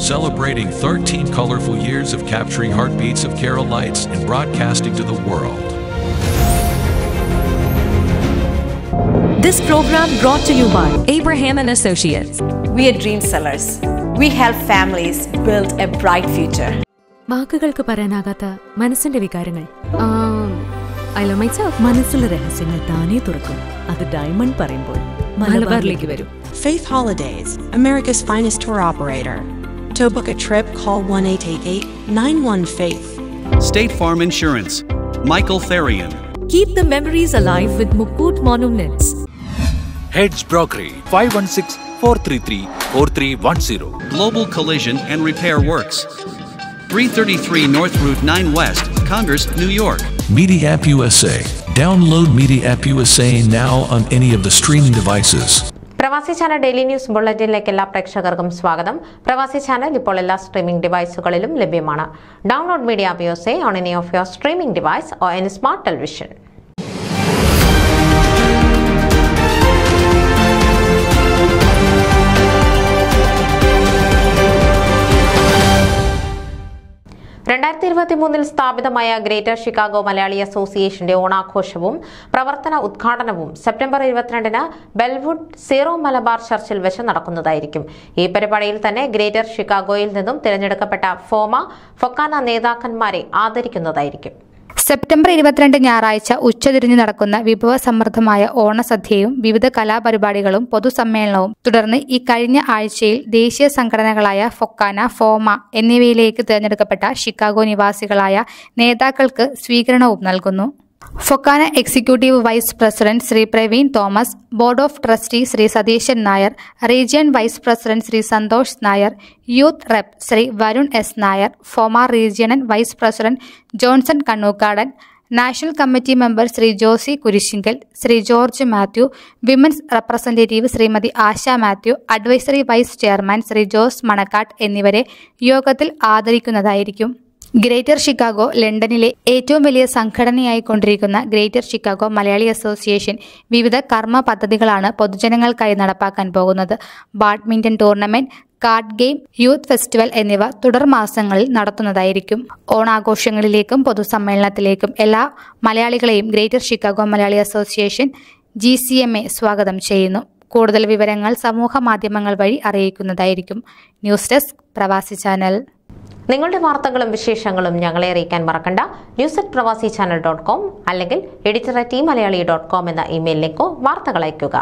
celebrating 13 colorful years of capturing heartbeats of Carolites and broadcasting to the world. This program brought to you by Abraham and Associates. We are dream sellers. We help families build a bright future. വാക്കുകൾക്ക് പറയാനാകാത്ത മനസ്സിന്റെ വികാരങ്ങൾ I love my self മനസ്സിലെ രഹസ്യങ്ങൾ താനേ തുറക്കും അത് diamond പറയുമ്പോൾ മലബാറിലേക്ക് വരും Faith Holidays, America's finest tour operator. to book a trip, call 1 888 91 Faith. State Farm Insurance. Michael Therian. Keep the memories alive with Mukut Monuments. Heads Brokery 516 433 4310. Global Collision and Repair Works. 333 North Route 9 West, Congress, New York. Media App USA. Download Media App USA now on any of the streaming devices. Pravasi channel daily news ബുള്ളറ്റിനിലേക്ക് എല്ലാ പ്രേക്ഷകർക്കും സ്വാഗതം. പ്രവാസി channel ഇപ്പോൾ എല്ലാ streaming ഡിവൈസുകളിലും ലഭ്യമാണ്. Download media app on any of your streaming device or any smart television. രണ്ടായിരത്തി ഇരുപത്തി മൂന്നിൽ സ്ഥാപിതമായ ഗ്രേറ്റർ ഷിക്കാഗോ മലയാളി അസോസിയേഷന്റെ ഓണാഘോഷവും പ്രവർത്തന ഉദ്ഘാടനവും സെപ്റ്റംബർ ഇരുപത്തിരണ്ടിന് ബെൽവുഡ് സീറോ മലബാർ ചർച്ചിൽ വെച്ച് നടക്കുന്നതായിരിക്കും. ഈ പരിപാടിയിൽ തന്നെ ഗ്രേറ്റർ ഷിക്കാഗോയിൽ നിന്നും തിരഞ്ഞെടുക്കപ്പെട്ട ഫോമ ഫൊക്കാന നേതാക്കന്മാരെ ആദരിക്കുന്നതായിരിക്കും. സെപ്റ്റംബർ ഇരുപത്തിരണ്ട് ഞായറാഴ്ച ഉച്ചതിരിഞ്ഞ് നടക്കുന്ന വിഭവസമൃദ്ധമായ ഓണസദ്യയും വിവിധ കലാപരിപാടികളും പൊതുസമ്മേളനവും തുടർന്ന് ഈ കഴിഞ്ഞ ആഴ്ചയിൽ ദേശീയ സംഘടനകളായ ഫൊക്കാന ഫോമ എന്നിവയിലേക്ക് തിരഞ്ഞെടുക്കപ്പെട്ട ഷിക്കാഗോ നിവാസികളായ നേതാക്കൾക്ക് സ്വീകരണവും നൽകുന്നു. FOKANA executive vice president Shri Praveen Thomas board of trustee Shri Satheesan Nair region vice president Shri Santhosh Nair youth rep Shri Varun S Nair FOMAA regional vice president Johnson Kannookadan national committee member Shri Josy Kurisingal Shri George Mathew women's representative Shrimati Asha Mathew advisory vice chairman Shri Jose Manakkattu എന്നിവരെ യോഗത്തിൽ ആദരിക്കുന്നതായിരിക്കും. Greater Chicago ലണ്ടനിലെ ഏറ്റവും വലിയ സംഘടനയായി കൊണ്ടിരിക്കുന്ന greater Chicago Malayali association വിവിധ കർമ്മ പദ്ധതികളാണ് പൊതുജനങ്ങൾക്കായി നടപ്പാക്കാൻ പോകുന്നത്. Badminton tournament card game youth festival എന്നിവ തുടർ മാസങ്ങളിൽ നടത്തുന്നതായിരിക്കും. ഓണാഘോഷങ്ങളിലേക്കും പൊതുസമ്മേളനത്തിലേക്കും എല്ലാ മലയാളികളെയും greater Chicago Malayali association G C M A സ്വാഗതം ചെയ്യുന്നു. കൂടുതൽ വിവരങ്ങൾ സമൂഹ മാധ്യമങ്ങൾ വഴി അറിയിക്കുന്നതായിരിക്കും. News desk Pravasi channel. നിങ്ങളുടെ വാർത്തകളും വിശേഷങ്ങളും ഞങ്ങളെ അറിയിക്കാൻ മറക്കണ്ട. News at Pravasi channel dot com അല്ലെങ്കിൽ editor at E Malayali dot com എന്ന ഇമെയിലിലേക്കോ വാർത്തകൾ അയയ്ക്കുക.